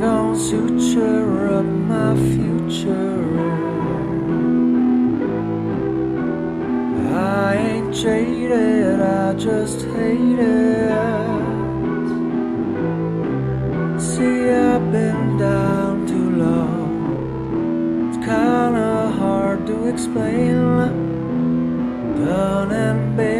don't suture up my future. I ain't jaded, I just hate it. See, I've been down too long. It's kinda hard to explain. Done and buried